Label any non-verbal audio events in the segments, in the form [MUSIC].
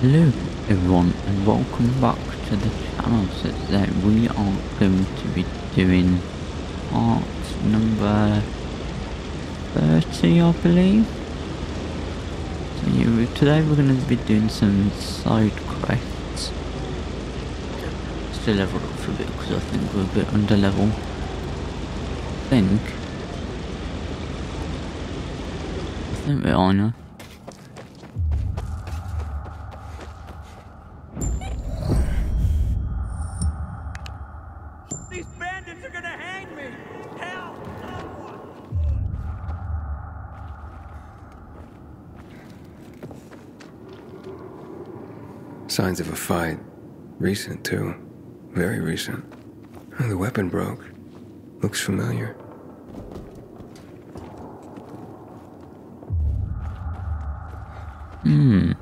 Hello everyone and welcome back to the channel. So today we are going to be doing part number 30 I believe. So you, today we're going to be doing some side quests. Still level up for a bit because I think we're a bit under level. I think. I think we are now. Signs of a fight. Recent, too. Very recent. Oh, the weapon broke. Looks familiar. Hmm.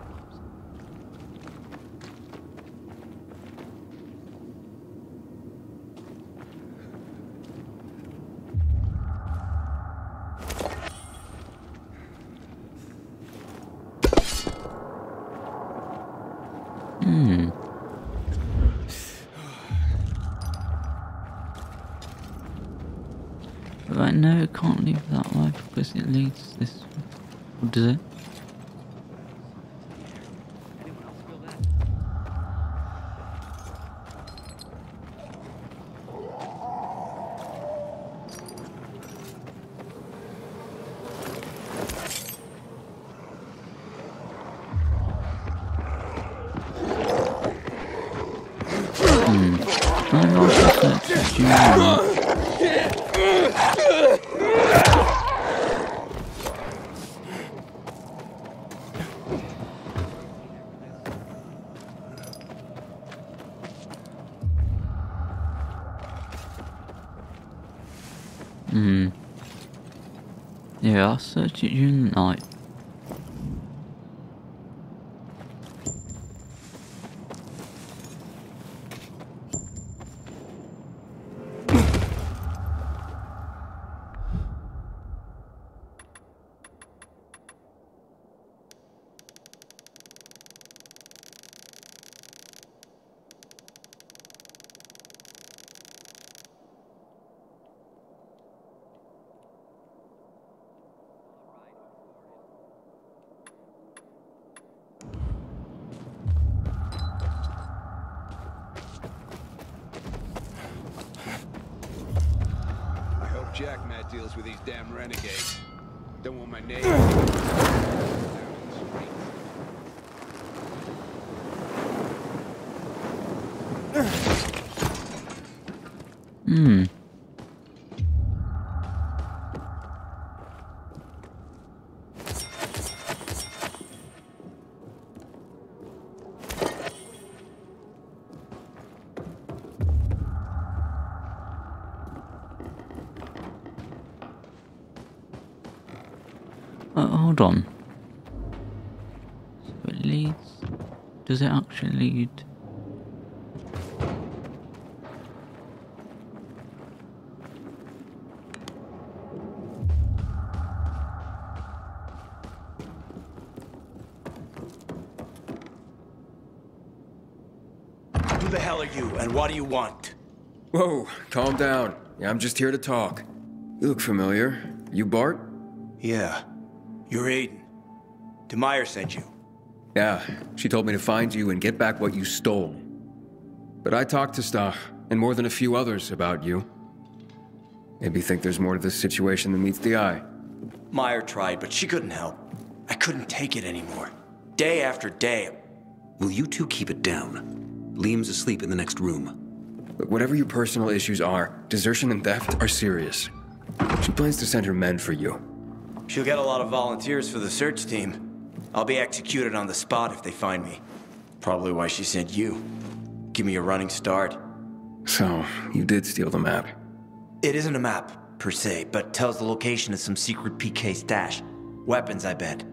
Hmm. Right, know it can't leave that way because it leads this way. Or does it? Hmm. Yeah, I'll search it during the night. I hope Jack Matt deals with these damn renegades. Don't want my name. Hmm. Uh, hold on. So it leads. Does it actually lead? Who the hell are you, and what do you want? Whoa, calm down. Yeah, I'm just here to talk. You look familiar. You Bart? Yeah, you're Aiden. Demire sent you. Yeah, she told me to find you and get back what you stole. But I talked to Stach, and more than a few others about you. Maybe think there's more to this situation than meets the eye. Meyer tried, but she couldn't help. I couldn't take it anymore. Day after day. Will you two keep it down? Liam's asleep in the next room. But whatever your personal issues are, desertion and theft are serious. She plans to send her men for you. She'll get a lot of volunteers for the search team. I'll be executed on the spot if they find me. Probably why she sent you. Give me a running start. So, you did steal the map. It isn't a map, per se, but tells the location of some secret PK stash. Weapons, I bet.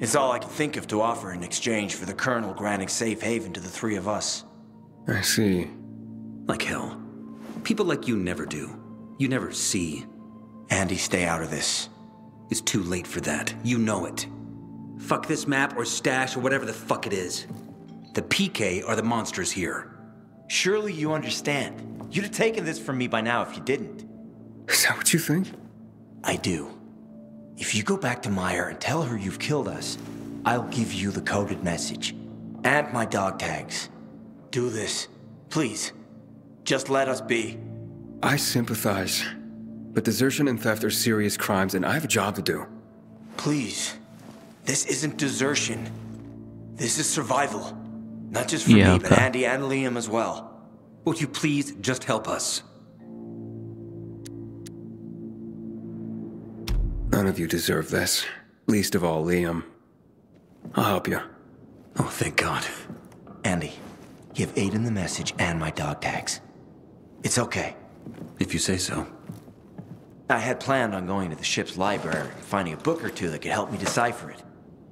It's all I can think of to offer in exchange for the Colonel granting safe haven to the three of us. I see. Like hell. People like you never do. You never see. Andy, stay out of this. It's too late for that. You know it. Fuck this map or stash or whatever the fuck it is. The PK are the monsters here. Surely you understand. You'd have taken this from me by now if you didn't. Is that what you think? I do. If you go back to Meyer and tell her you've killed us, I'll give you the coded message. And my dog tags. Do this. Please. Just let us be. I sympathize. But desertion and theft are serious crimes, and I have a job to do. Please. This isn't desertion. This is survival. Not just for Yeah, me, but. Andy and Liam as well. Won't you please just help us? None of you deserve this. Least of all, Liam. I'll help you. Oh, thank God. Andy, give Aiden the message and my dog tags. It's okay. If you say so. I had planned on going to the ship's library and finding a book or two that could help me decipher it.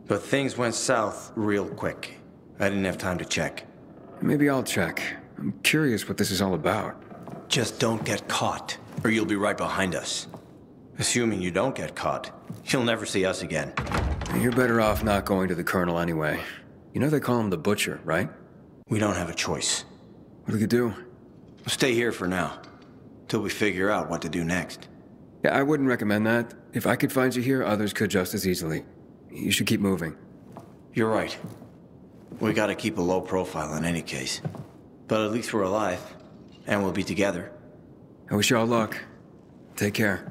But things went south real quick. I didn't have time to check. Maybe I'll check. I'm curious what this is all about. Just don't get caught, or you'll be right behind us. Assuming you don't get caught, you'll never see us again. You're better off not going to the Colonel anyway. You know they call him the Butcher, right? We don't have a choice. What do you do? We'll stay here for now, till we figure out what to do next. Yeah, I wouldn't recommend that. If I could find you here, others could just as easily. You should keep moving. You're right. We gotta keep a low profile in any case. But at least we're alive, and we'll be together. I wish you all luck. Take care.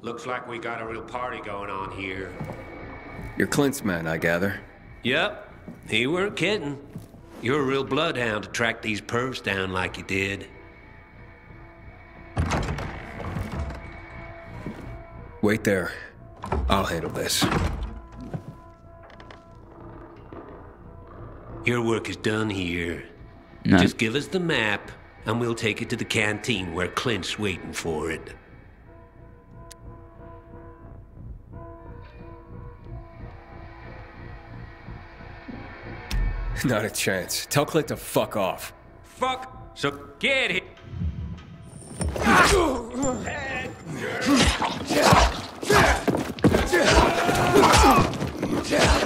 Looks like we got a real party going on here. You're Clint's man, I gather. Yep, he weren't kidding. You're a real bloodhound to track these pervs down like you did. Wait there. I'll handle this. Your work is done here. No. Just give us the map, and we'll take it to the canteen where Clint's waiting for it. [LAUGHS] Not a chance. Tell Clint to fuck off. Fuck! So get it! [LAUGHS]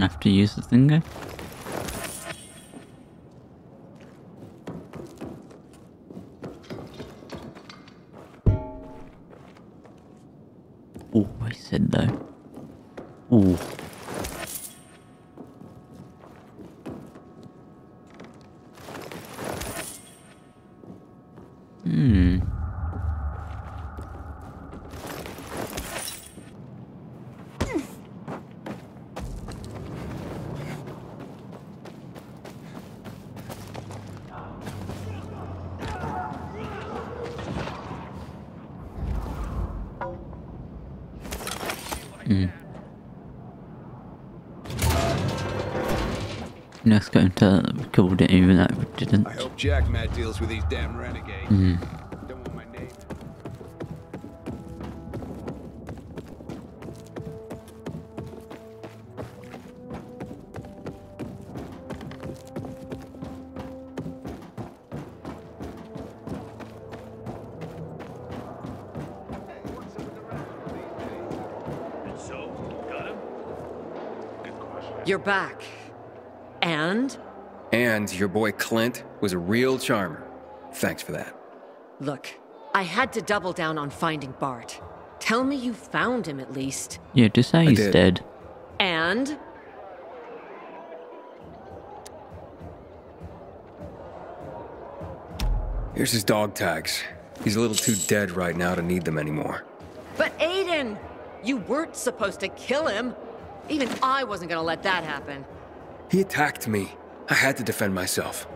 Have to use the thinger. Oh, I said though. Ooh. Let's go into killed it even though we didn't. I hope Jack Matt deals with these damn renegades. Mm-hmm. Don't want my name. So, got him? Good question. You're back. And? And your boy Clint was a real charmer. Thanks for that. Look, I had to double down on finding Bart. Tell me you found him at least. Yeah, just say he's did. dead. And? Here's his dog tags. He's a little too dead right now to need them anymore. But Aiden! You weren't supposed to kill him! Even I wasn't gonna let that happen. He attacked me. I had to defend myself.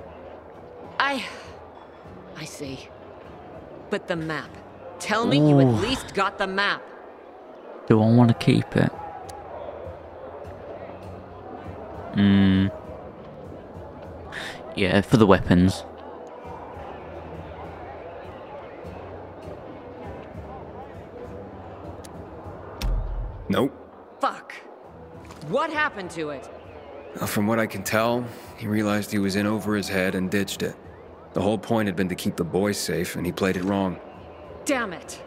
I. I see. But the map. Tell me you at least got the map. Do I want to keep it? Hmm. Yeah, for the weapons. Nope. Fuck. What happened to it? From what I can tell, he realized he was in over his head and ditched it. The whole point had been to keep the boys safe, and he played it wrong. Damn it.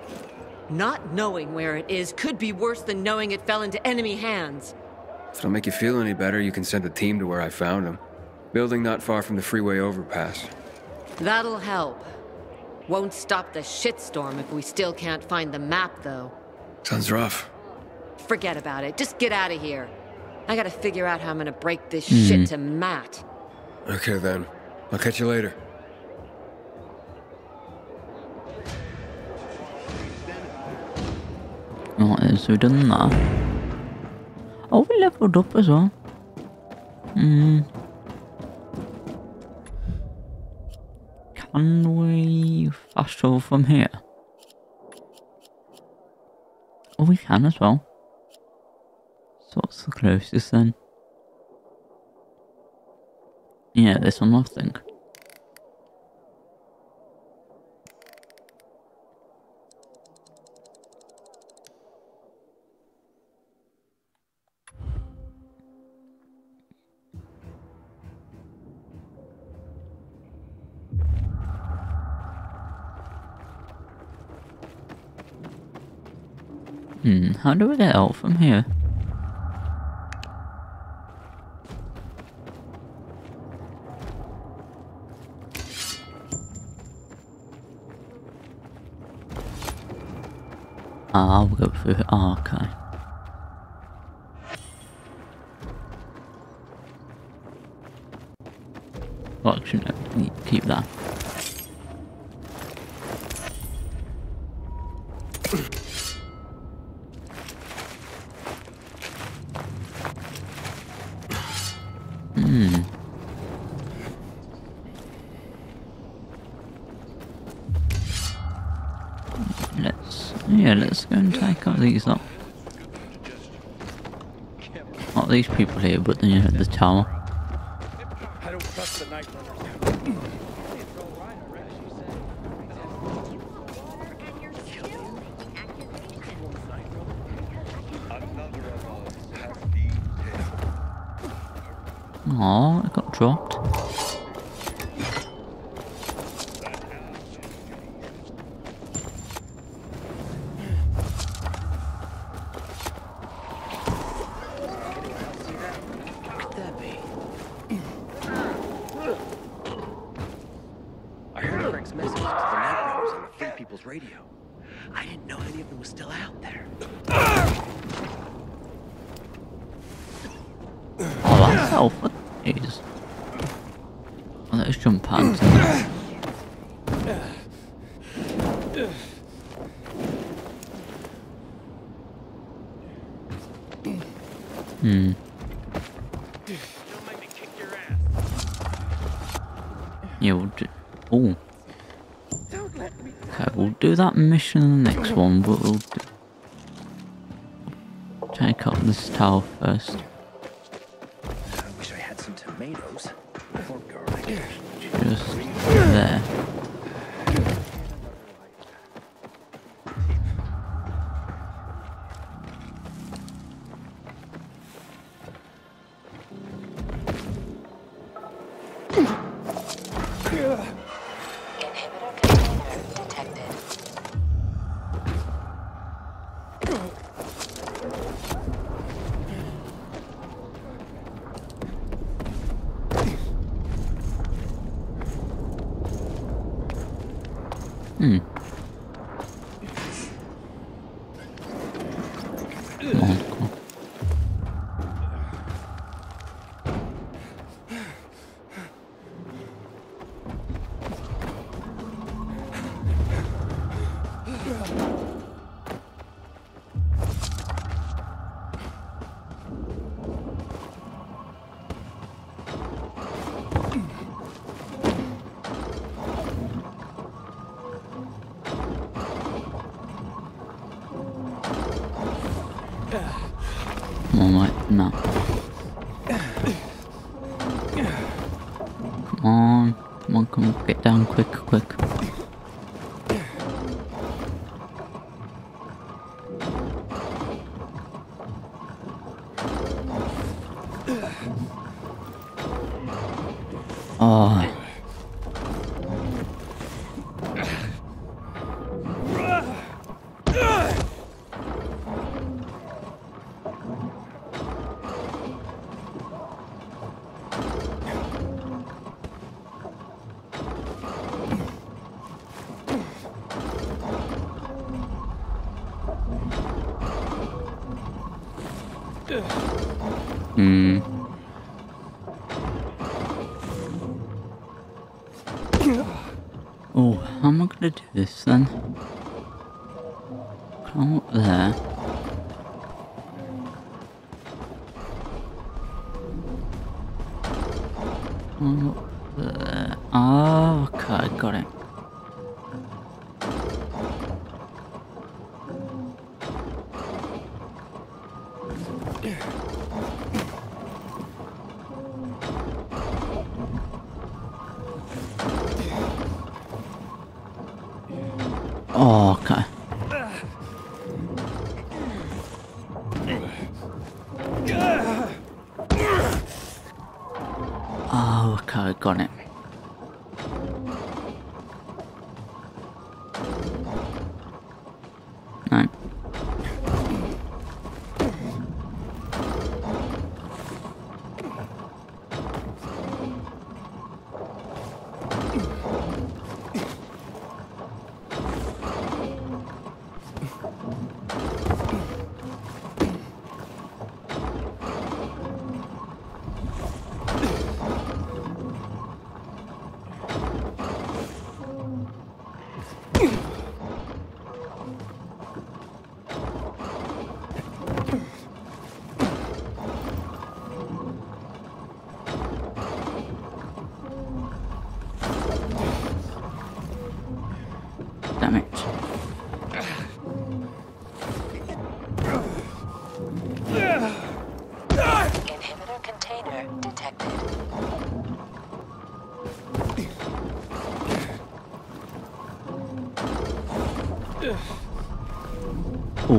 Not knowing where it is could be worse than knowing it fell into enemy hands. If it'll make you feel any better, you can send a team to where I found him. Building not far from the freeway overpass. That'll help. Won't stop the shitstorm if we still can't find the map, though. Sounds rough. Forget about it. Just get out of here. I gotta figure out how I'm gonna break this shit to Matt. Okay then. I'll catch you later. Right, so we've done that. Oh, we leveled up as well. Hmm. Can we fast travel from here? Oh, we can as well. What's the closest then? Yeah, this one I think. Hmm, how do we get out from here? I'll go through. Well, actually, no, keep that. Let's go and take out these lot. Not these people here, but then you know, the tower. I the. Oh, it got dropped. I heard Frank's message to the Night Runners on the Free People's Radio. I didn't know any of them was still out there. yourself. What is? Oh, there's jump pads. in there. Hmm. Yeah, we'll do. Oh. Okay, we'll do that mission in the next one, but we'll do. Take out this tower first. Come on. Come on, come on. Get down quick, quick. Oh, how am I gonna do this then? Climb up there. Climb up there. Oh, okay, got it.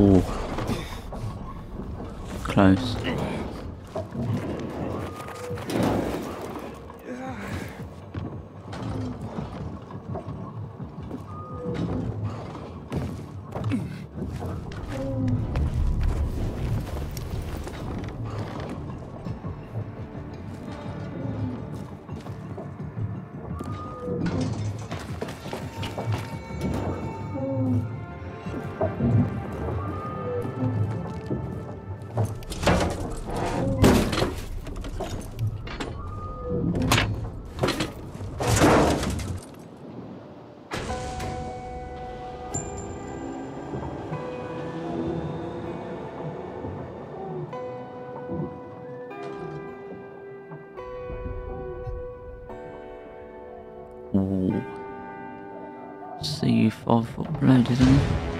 Oh. See if I've uploaded